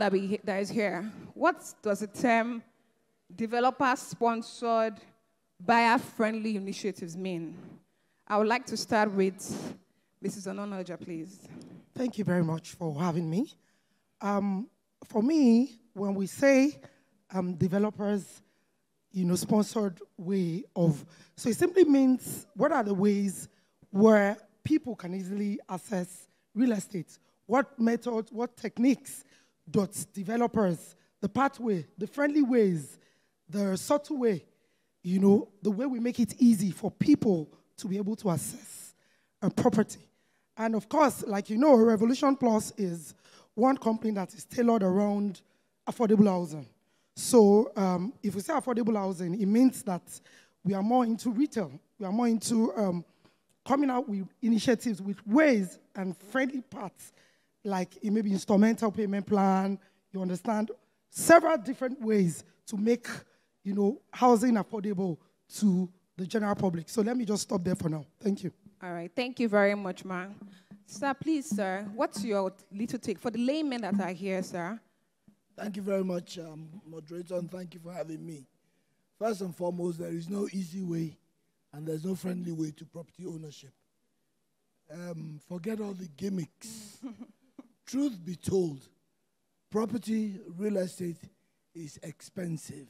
that, that is here, what does the term developer-sponsored, buyer-friendly initiatives mean? I would like to start with Mrs. Ononoja, please. Thank you very much for having me. Um, for me, when we say um, developers, you know, sponsored way of, so it simply means what are the ways where people can easily access real estate? What methods, what techniques does developers, the pathway, the friendly ways, the subtle way, you know, the way we make it easy for people to be able to access a property. And of course, like you know, Revolution Plus is one company that is tailored around affordable housing. So um, if we say affordable housing, it means that we are more into retail. We are more into um, coming out with initiatives, with ways and friendly paths, like it may be instrumental payment plan, you understand, several different ways to make, you know, housing affordable to the general public. So let me just stop there for now. Thank you. All right. Thank you very much, ma'am. Sir, please, sir, what's your little take for the laymen that are here, sir? Thank you very much, um, moderator, and thank you for having me. First and foremost, there is no easy way and there's no friendly way to property ownership. Um, forget all the gimmicks. Truth be told, property, real estate is expensive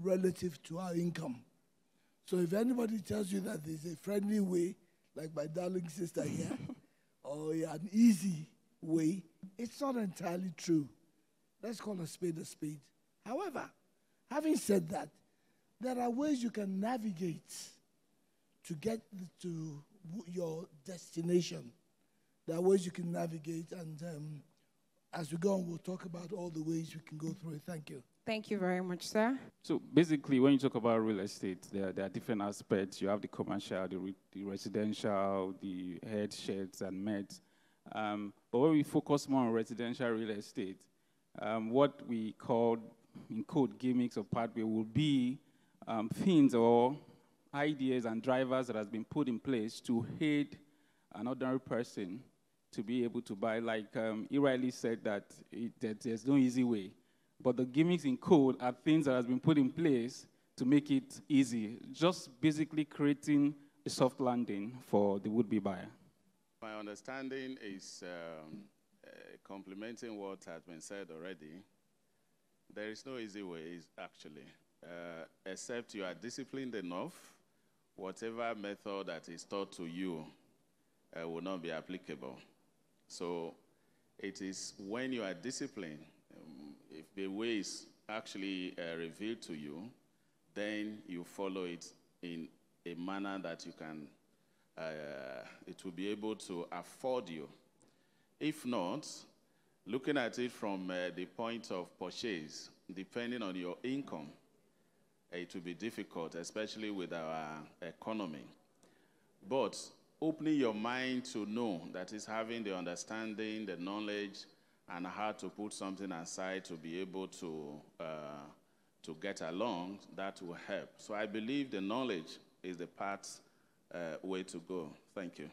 relative to our income. So if anybody tells you that there's a friendly way, like my darling sister here, or an easy way, it's not entirely true. Let's call a spade a spade. However, having said that, there are ways you can navigate to get to your destination. There are ways you can navigate, and um, as we go on, we'll talk about all the ways we can go through it. Thank you. Thank you very much, sir. So basically, when you talk about real estate, there, there are different aspects. You have the commercial, the, re the residential, the head sheds and meds. Um, but when we focus more on residential real estate, um, what we call in code gimmicks or pathway will be um, things or ideas and drivers that has been put in place to aid an ordinary person to be able to buy. Like um, said that, it, that there's no easy way. But the gimmicks in code are things that has been put in place to make it easy. Just basically creating a soft landing for the would-be buyer. My understanding is um, uh, complementing what has been said already. There is no easy way, actually, uh, except you are disciplined enough. Whatever method that is taught to you uh, will not be applicable. So it is when you are disciplined if the way is actually uh, revealed to you, then you follow it in a manner that you can, uh, it will be able to afford you. If not, looking at it from uh, the point of purchase, depending on your income, it will be difficult, especially with our economy. But opening your mind to know, that is having the understanding, the knowledge, and how to put something aside to be able to, uh, to get along, that will help. So I believe the knowledge is the path uh, way to go. Thank you.